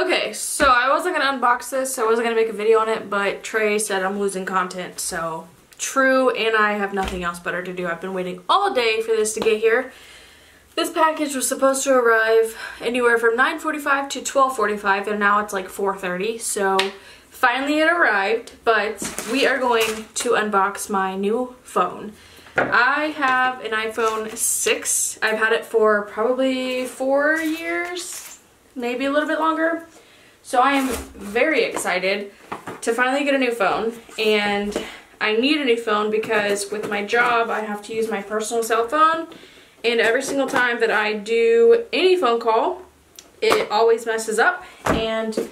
Okay, so I wasn't going to unbox this, so I wasn't going to make a video on it, but Trey said I'm losing content, so true, and I have nothing else better to do. I've been waiting all day for this to get here. This package was supposed to arrive anywhere from 9.45 to 12.45, and now it's like 4.30, so finally it arrived, but we are going to unbox my new phone. I have an iPhone 6. I've had it for probably four years, maybe a little bit longer. So I am very excited to finally get a new phone and I need a new phone because with my job I have to use my personal cell phone and every single time that I do any phone call it always messes up and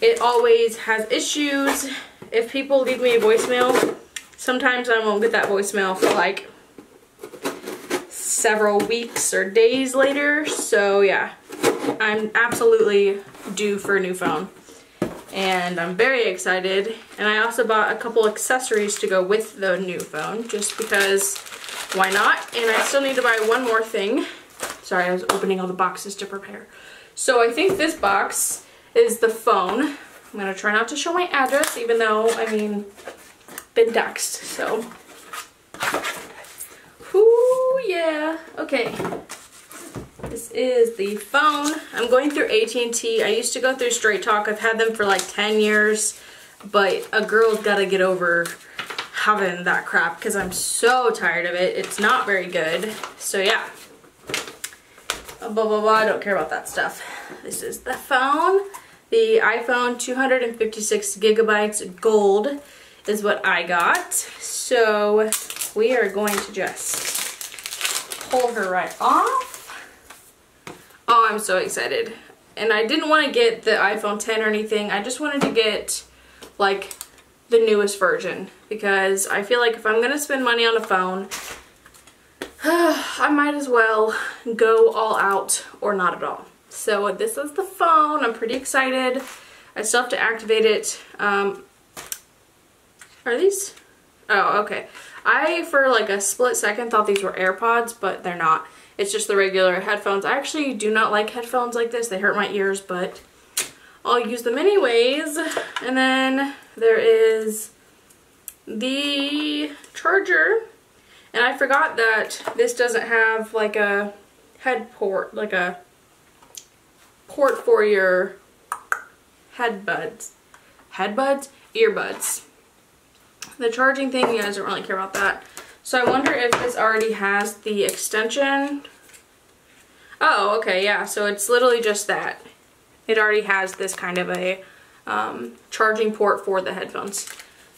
it always has issues. If people leave me a voicemail sometimes I won't get that voicemail for like several weeks or days later so yeah I'm absolutely due for a new phone. And I'm very excited. And I also bought a couple accessories to go with the new phone, just because why not? And I still need to buy one more thing. Sorry, I was opening all the boxes to prepare. So I think this box is the phone. I'm gonna try not to show my address, even though, I mean, been doxxed, so. Whoo, yeah. Okay, this is the phone. I'm going through AT&T. I used to go through Straight Talk. I've had them for like 10 years, but a girl's got to get over having that crap because I'm so tired of it. It's not very good. So yeah. Blah, blah, blah. I don't care about that stuff. This is the phone. The iPhone 256 gigabytes gold is what I got. So we are going to just pull her right off. I'm so excited. And I didn't want to get the iPhone 10 or anything. I just wanted to get like the newest version because I feel like if I'm going to spend money on a phone, I might as well go all out or not at all. So this is the phone. I'm pretty excited. I still have to activate it. Um, are these? Oh, okay. I, for like a split second, thought these were AirPods, but they're not. It's just the regular headphones. I actually do not like headphones like this. They hurt my ears, but I'll use them anyways. And then there is the charger. And I forgot that this doesn't have like a head port, like a port for your headbuds. Headbuds? Earbuds. The charging thing, you guys don't really care about that. So I wonder if this already has the extension. Oh, okay, yeah. So it's literally just that. It already has this kind of a um, charging port for the headphones.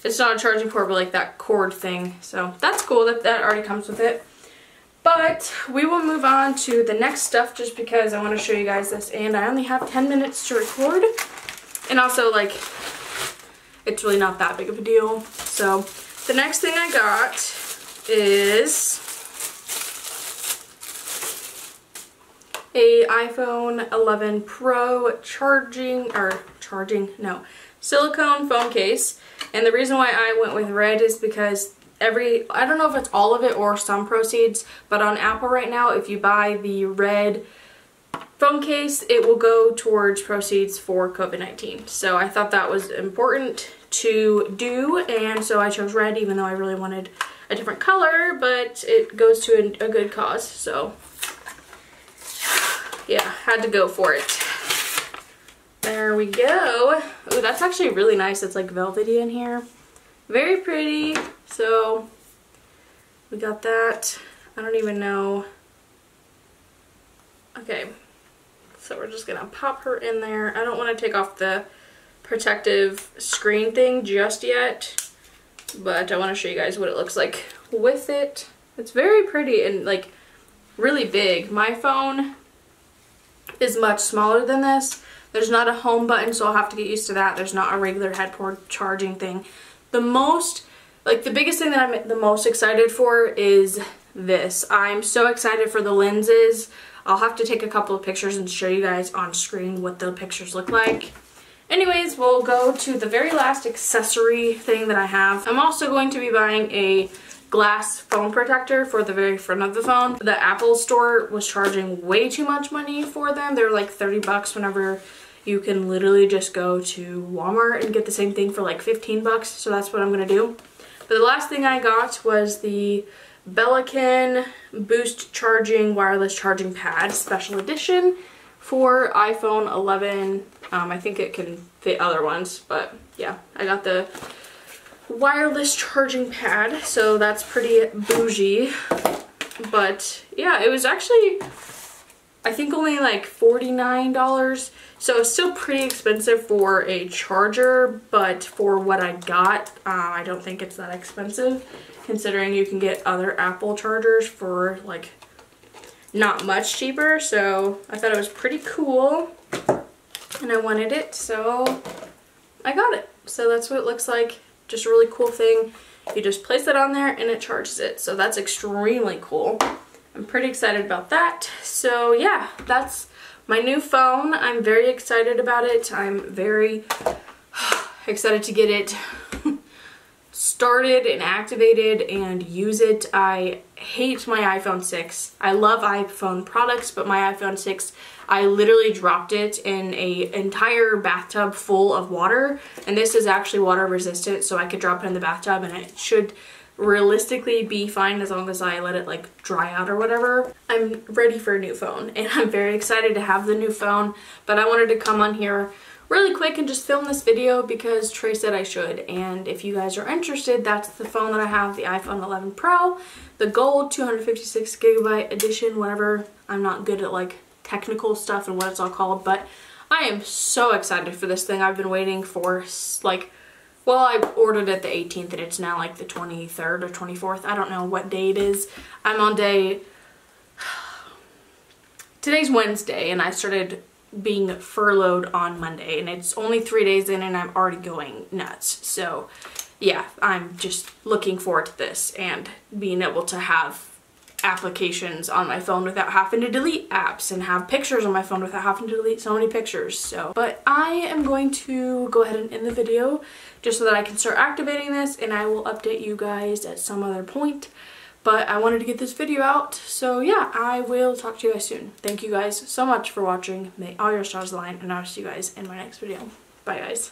It's not a charging port, but like that cord thing. So that's cool that that already comes with it. But we will move on to the next stuff just because I want to show you guys this. And I only have 10 minutes to record. And also, like, it's really not that big of a deal. So the next thing I got is a iPhone 11 Pro charging, or charging, no, silicone phone case. And the reason why I went with red is because every, I don't know if it's all of it or some proceeds, but on Apple right now, if you buy the red phone case, it will go towards proceeds for COVID-19. So I thought that was important to do, and so I chose red even though I really wanted a different color, but it goes to a, a good cause, so yeah, had to go for it. There we go. Oh, that's actually really nice. It's like velvety in here. Very pretty. So we got that. I don't even know. Okay. So we're just going to pop her in there. I don't want to take off the protective screen thing just yet but I want to show you guys what it looks like with it. It's very pretty and like really big. My phone is much smaller than this. There's not a home button, so I'll have to get used to that. There's not a regular head port charging thing. The most, like the biggest thing that I'm the most excited for is this. I'm so excited for the lenses. I'll have to take a couple of pictures and show you guys on screen what the pictures look like. Anyways, we'll go to the very last accessory thing that I have. I'm also going to be buying a glass phone protector for the very front of the phone. The Apple store was charging way too much money for them. They were like 30 bucks whenever you can literally just go to Walmart and get the same thing for like 15 bucks. So that's what I'm going to do. But the last thing I got was the Belkin Boost Charging Wireless Charging Pad Special Edition for iPhone 11. Um, I think it can fit other ones, but yeah, I got the wireless charging pad, so that's pretty bougie. But yeah, it was actually, I think only like $49. So it's still pretty expensive for a charger, but for what I got, uh, I don't think it's that expensive considering you can get other Apple chargers for like not much cheaper. So I thought it was pretty cool and I wanted it, so I got it. So that's what it looks like. Just a really cool thing. You just place it on there and it charges it. So that's extremely cool. I'm pretty excited about that. So yeah, that's my new phone. I'm very excited about it. I'm very excited to get it started and activated and use it. I hate my iPhone 6. I love iPhone products, but my iPhone 6, I literally dropped it in a entire bathtub full of water. And this is actually water resistant, so I could drop it in the bathtub and it should realistically be fine as long as I let it like dry out or whatever. I'm ready for a new phone and I'm very excited to have the new phone, but I wanted to come on here really quick and just film this video because Trey said I should. And if you guys are interested, that's the phone that I have, the iPhone 11 Pro, the gold 256 gigabyte edition, whatever. I'm not good at like technical stuff and what it's all called, but I am so excited for this thing. I've been waiting for like, well, I ordered it the 18th and it's now like the 23rd or 24th. I don't know what day it is. I'm on day, today's Wednesday and I started being furloughed on Monday and it's only three days in and I'm already going nuts. So yeah, I'm just looking forward to this and being able to have applications on my phone without having to delete apps and have pictures on my phone without having to delete so many pictures. So, but I am going to go ahead and end the video just so that I can start activating this and I will update you guys at some other point. But I wanted to get this video out, so yeah, I will talk to you guys soon. Thank you guys so much for watching. May all your stars align, and I'll see you guys in my next video. Bye, guys.